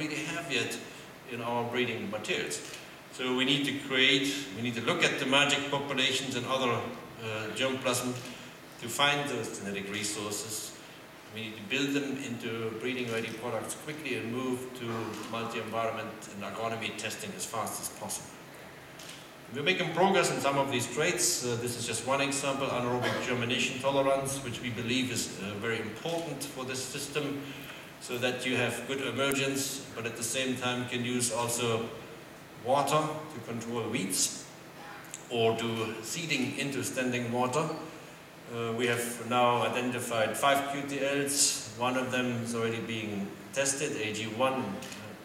really have yet in our breeding materials. So we need to create, we need to look at the magic populations and other uh, germplasm to find those genetic resources. We need to build them into breeding-ready products quickly and move to multi-environment and agronomy testing as fast as possible. We're making progress in some of these traits. Uh, this is just one example, anaerobic germination tolerance, which we believe is uh, very important for this system so that you have good emergence, but at the same time can use also water to control weeds or do seeding into standing water. Uh, we have now identified five QTLs. One of them is already being tested, AG1, uh,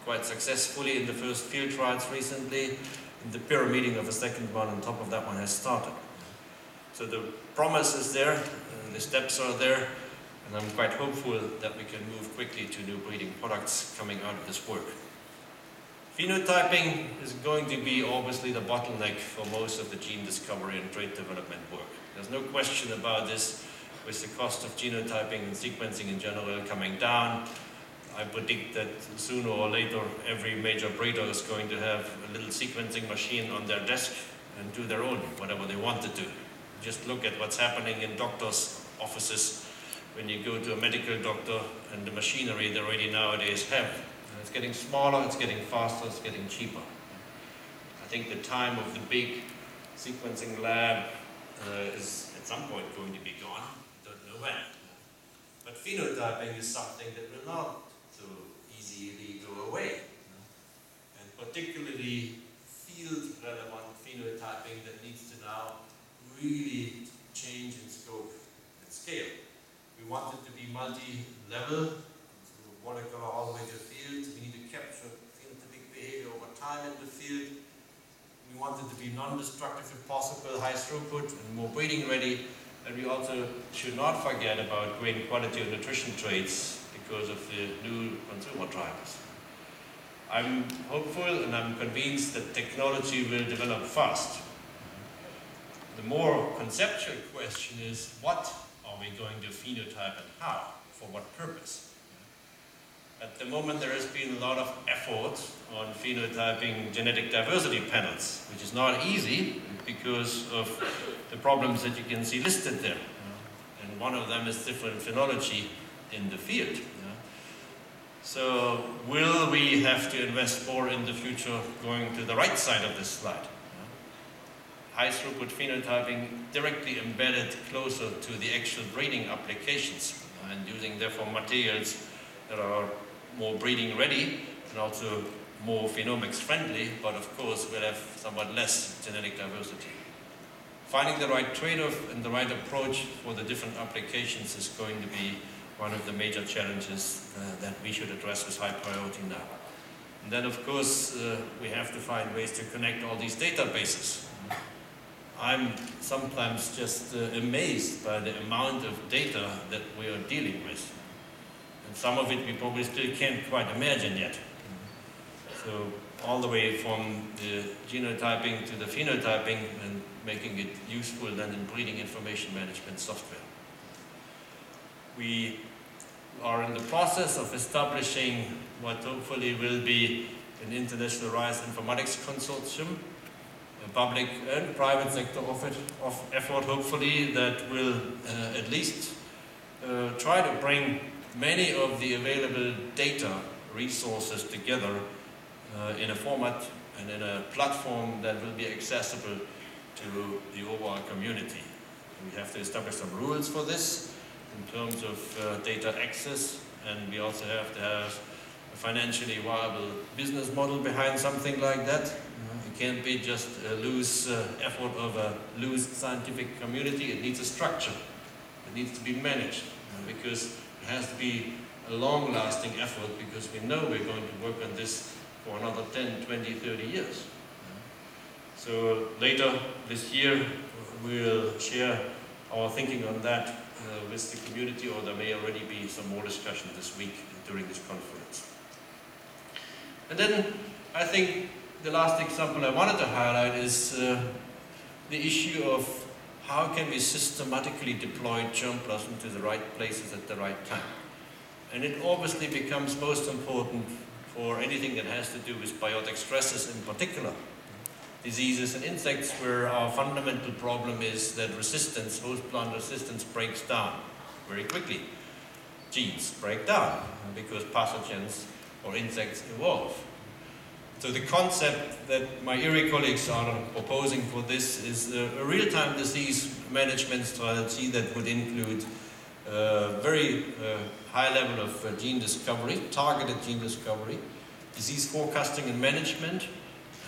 quite successfully in the first field trials recently. And the pyramiding of a second one on top of that one has started. So the promise is there, uh, the steps are there, and I'm quite hopeful that we can move quickly to new breeding products coming out of this work. Phenotyping is going to be obviously the bottleneck for most of the gene discovery and trait development work. There's no question about this with the cost of genotyping and sequencing in general coming down. I predict that sooner or later every major breeder is going to have a little sequencing machine on their desk and do their own, whatever they want to do. Just look at what's happening in doctors' offices when you go to a medical doctor and the machinery they already nowadays have. And It's getting smaller, it's getting faster, it's getting cheaper. I think the time of the big sequencing lab uh, is at some point going to be gone. I don't know when. But phenotyping is something that will not so easily go away. And particularly field-relevant phenotyping that needs to now really change and want it to be multi-level, molecular all the way to field. We need to capture phenotypic behavior over time in the field. We want it to be non-destructive if possible, high throughput and more breeding ready. And we also should not forget about grain quality and nutrition traits because of the new consumer drivers. I'm hopeful and I'm convinced that technology will develop fast. The more conceptual question is what are we going to phenotype and how, for what purpose? At the moment there has been a lot of effort on phenotyping genetic diversity panels, which is not easy because of the problems that you can see listed there. And one of them is different phenology in the field. So will we have to invest more in the future going to the right side of this slide? High throughput phenotyping directly embedded closer to the actual breeding applications and using therefore materials that are more breeding ready and also more phenomics friendly, but of course will have somewhat less genetic diversity. Finding the right trade-off and the right approach for the different applications is going to be one of the major challenges uh, that we should address with high priority now. And then of course uh, we have to find ways to connect all these databases. I'm sometimes just uh, amazed by the amount of data that we are dealing with. And some of it we probably still can't quite imagine yet. So all the way from the genotyping to the phenotyping and making it useful then in breeding information management software. We are in the process of establishing what hopefully will be an international Rice informatics consortium, public and private sector of effort hopefully that will uh, at least uh, try to bring many of the available data resources together uh, in a format and in a platform that will be accessible to the overall community. We have to establish some rules for this in terms of uh, data access and we also have to have a financially viable business model behind something like that. Can't be just a loose uh, effort of a loose scientific community. It needs a structure. It needs to be managed uh, because it has to be a long-lasting effort because we know we're going to work on this for another 10, 20, 30 years. So later this year we'll share our thinking on that uh, with the community or there may already be some more discussion this week during this conference. And then I think the last example I wanted to highlight is uh, the issue of how can we systematically deploy germplasm to the right places at the right time. And it obviously becomes most important for anything that has to do with biotic stresses in particular. Diseases and insects where our fundamental problem is that resistance, host plant resistance breaks down very quickly. Genes break down because pathogens or insects evolve. So the concept that my IRRI colleagues are proposing for this is a, real-time disease management strategy that would include a very uh, high level of uh, gene discovery, targeted gene discovery, disease forecasting and management,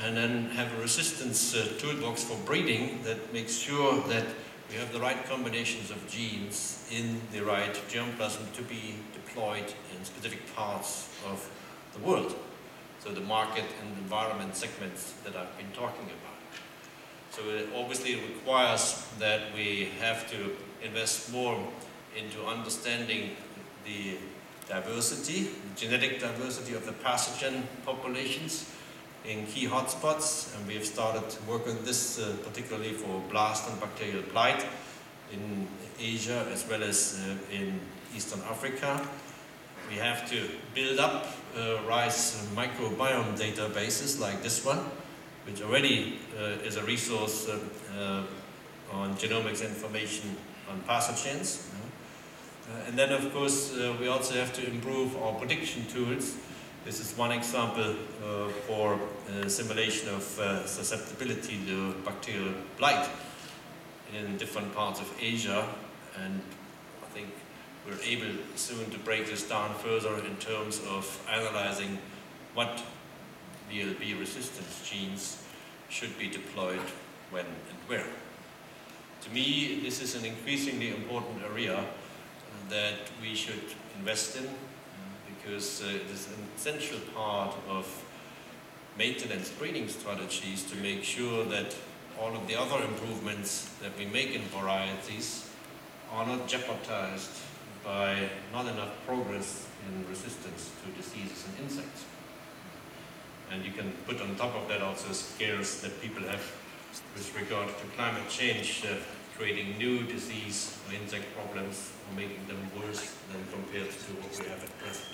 and then have a resistance uh, toolbox for breeding that makes sure that we have the right combinations of genes in the right germplasm to be deployed in specific parts of the world. So the market and environment segments that I've been talking about. So it obviously requires that we have to invest more into understanding the diversity, genetic diversity of the pathogen populations in key hotspots. And we have started work on this uh, particularly for blast and bacterial blight in Asia as well as uh, in Eastern Africa. We have to build up uh, rice microbiome databases like this one, which already uh, is a resource uh, uh, on genomics information on pathogens. Uh, and then, of course, we also have to improve our prediction tools. This is one example for simulation of susceptibility to bacterial blight in different parts of Asia. And I think we're able soon to break this down further in terms of analyzing what BLB resistance genes should be deployed when and where. To me, this is an increasingly important area that we should invest in because uh, it is an essential part of maintenance breeding strategies to make sure that all of the other improvements that we make in varieties are not jeopardized by not enough progress in resistance to diseases and insects. And you can put on top of that also scares that people have with regard to climate change, uh, creating new disease or insect problems or making them worse than compared to what we have at present.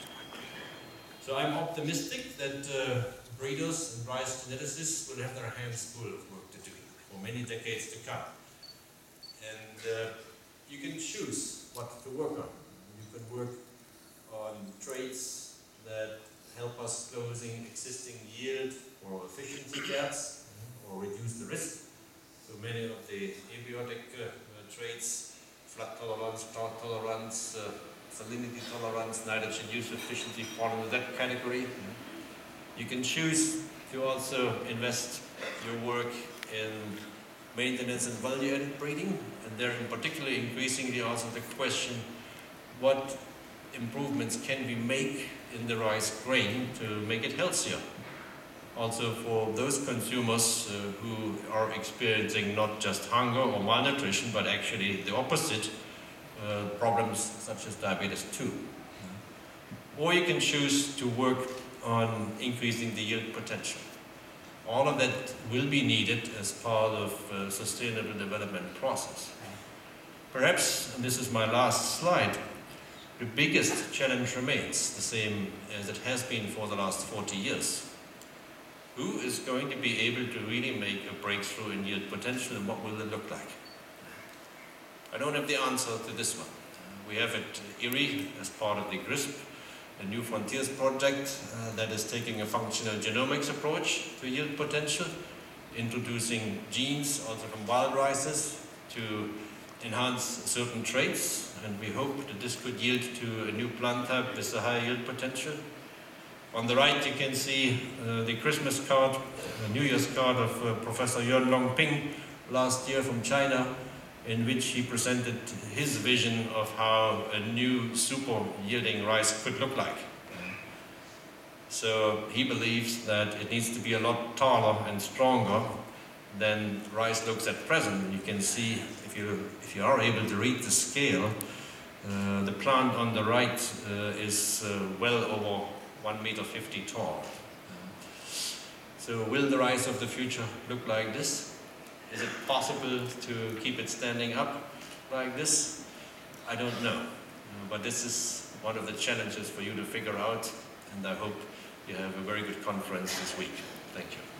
So I'm optimistic that uh, breeders and rice geneticists will have their hands full of work to do for many decades to come. And uh, you can choose what to work on can work on traits that help us closing existing yield or efficiency gaps or reduce the risk. So many of the abiotic uh, traits, flood tolerance, drought tolerance, uh, salinity tolerance, nitrogen use efficiency fall into that category. You can choose to also invest your work in maintenance and value-added breeding, and there in particular increasingly also the question what improvements can we make in the rice grain to make it healthier. Also for those consumers uh, who are experiencing not just hunger or malnutrition, but actually the opposite, uh, problems such as diabetes 2. Or you can choose to work on increasing the yield potential. All of that will be needed as part of a sustainable development process. Perhaps, and this is my last slide, the biggest challenge remains the same as it has been for the last 40 years. Who is going to be able to really make a breakthrough in yield potential and what will it look like? I don't have the answer to this one. We have at IRRI, as part of the GRISP, a New Frontiers project uh, that is taking a functional genomics approach to yield potential, introducing genes also from wild rices to enhance certain traits and we hope that this could yield to a new plant type with a high yield potential. On the right you can see uh, the Christmas card, the New Year's card of uh, Professor Yuan Longping last year from China in which he presented his vision of how a new super yielding rice could look like. So he believes that it needs to be a lot taller and stronger than rice looks at present. You can see if you, if you are able to read the scale, uh, the plant on the right uh, is uh, well over 1 meter 50 tall. So will the rice of the future look like this? Is it possible to keep it standing up like this? I don't know. but this is one of the challenges for you to figure out and I hope you have a very good conference this week. Thank you.